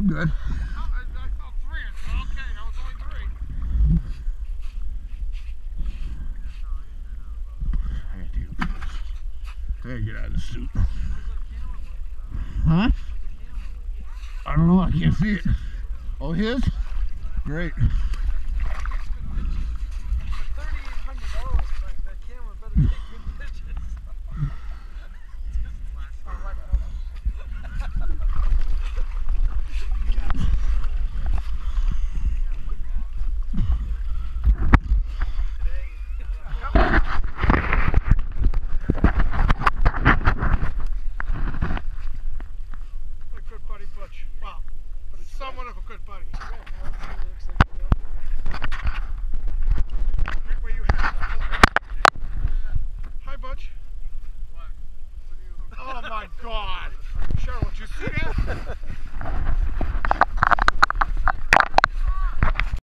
I'm good. I got get out of the suit. Huh? I don't know, I can't see it. Oh, his? Great.